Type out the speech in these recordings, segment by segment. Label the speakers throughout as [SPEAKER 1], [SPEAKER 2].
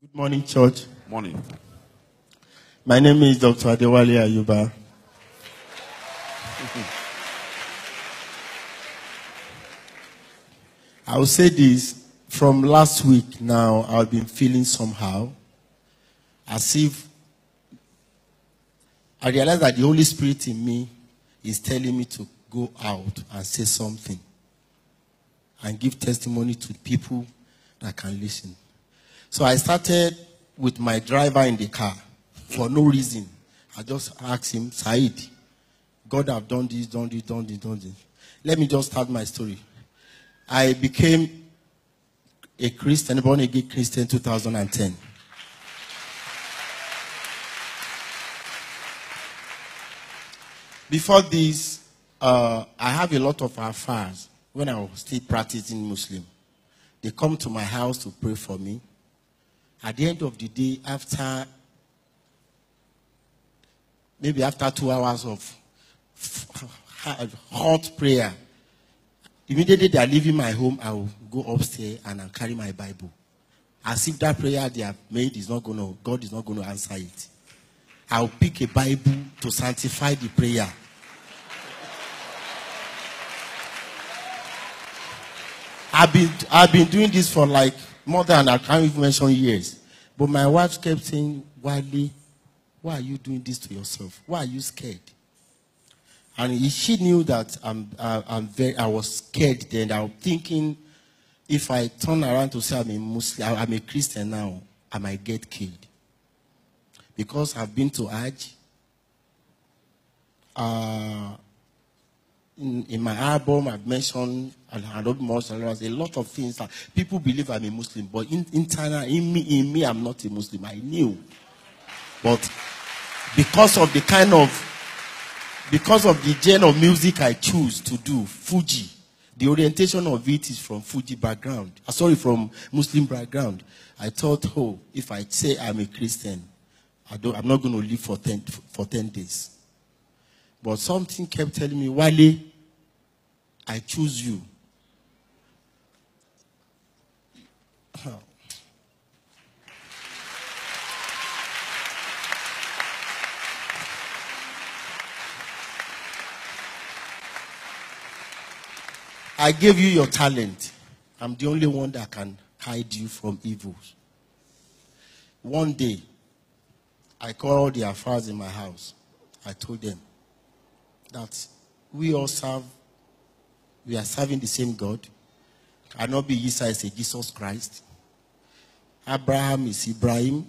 [SPEAKER 1] Good morning, church.
[SPEAKER 2] Morning.
[SPEAKER 1] My name is Dr. Adewale Ayuba. I will say this from last week now, I've been feeling somehow as if I realize that the Holy Spirit in me is telling me to go out and say something and give testimony to people that can listen. So I started with my driver in the car for no reason. I just asked him, Said, God have done this, done this, done this, done this. Let me just start my story. I became a Christian, born again Christian 2010. Before this, uh, I have a lot of Alfas when I was still practicing Muslim. They come to my house to pray for me. At the end of the day, after maybe after two hours of hot prayer, immediately they are leaving my home, I will go upstairs and I'll carry my Bible. As if that prayer they have made is not going to, God is not going to answer it. I'll pick a Bible to sanctify the prayer. I've been, I've been doing this for like more than I can't even mention years. But my wife kept saying, Wally, why are you doing this to yourself? Why are you scared? And she knew that I'm, I'm very, I was scared then. I was thinking if I turn around to say I'm a Muslim, I'm a Christian now, I might get killed. Because I've been to Hajj. Uh, in, in, my album, I've mentioned and a lot of things that people believe I'm a Muslim, but in, internal, in me, in me, I'm not a Muslim. I knew, but because of the kind of, because of the genre of music I choose to do, Fuji, the orientation of it is from Fuji background. Uh, sorry, from Muslim background. I thought, oh, if I say I'm a Christian, I don't, I'm not going to live for 10, for 10 days. But something kept telling me, Wale, I choose you. I gave you your talent. I'm the only one that can hide you from evils. One day, I called the Alfas in my house. I told them that we all serve, we are serving the same God. Anobi Isa is a Jesus Christ. Abraham is Ibrahim.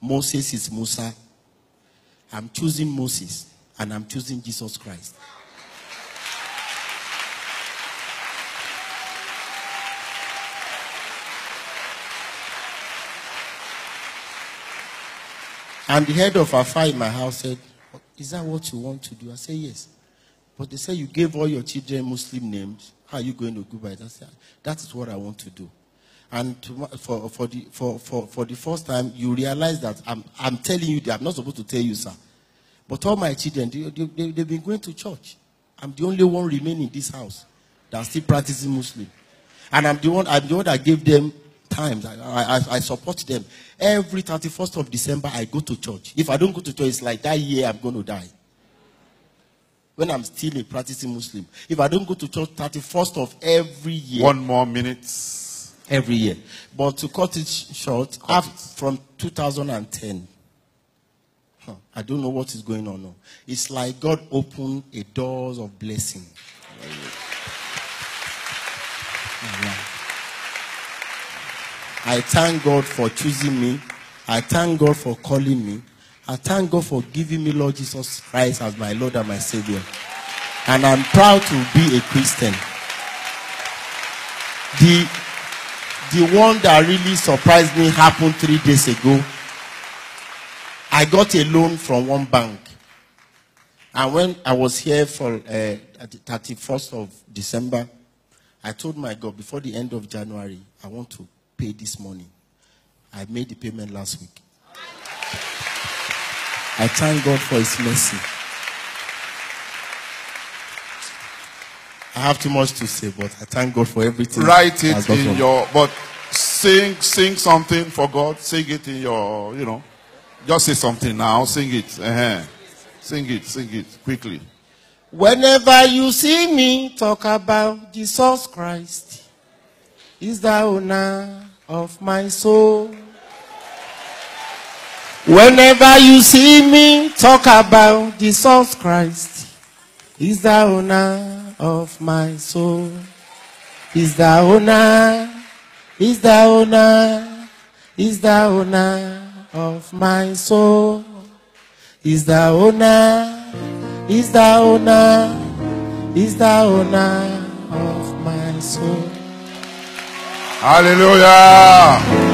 [SPEAKER 1] Moses is Musa. I'm choosing Moses and I'm choosing Jesus Christ. And the head of Alfa in my house said, Is that what you want to do? I said, Yes. But they say, You gave all your children Muslim names. How are you going to go by that? I said, That is what I want to do. And to, for, for, the, for, for, for the first time, you realize that I'm, I'm telling you, that I'm not supposed to tell you, sir. But all my children, they, they, they, they've been going to church. I'm the only one remaining in this house that's still practicing Muslim. And I'm the one, I'm the one that gave them times. I, I, I, support them. Every 31st of December, I go to church. If I don't go to church, it's like that year I'm going to die. When I'm still a practicing Muslim. If I don't go to church 31st of every year.
[SPEAKER 2] One more minute.
[SPEAKER 1] Every year. But to cut it short, cut it. from 2010, huh, I don't know what is going on now. It's like God opened a doors of blessing. I thank God for choosing me. I thank God for calling me. I thank God for giving me Lord Jesus Christ as my Lord and my Savior. And I'm proud to be a Christian. The, the one that really surprised me happened three days ago. I got a loan from one bank. And when I was here for uh, the 31st of December, I told my God before the end of January, I want to pay this money. I made the payment last week. I thank God for His mercy. I have too much to say, but I thank God for everything.
[SPEAKER 2] Write it in your, but sing, sing something for God. Sing it in your, you know. Just say something now. Sing it. Uh-huh. Sing it, sing it quickly.
[SPEAKER 1] Whenever you see me talk about Jesus Christ, He's the owner of my soul. Whenever you see me talk about Jesus Christ, He's the owner of my soul. He's the owner, He's the owner, He's the owner of my soul. He's the owner, He's the owner, He's the owner of my soul.
[SPEAKER 2] Hallelujah.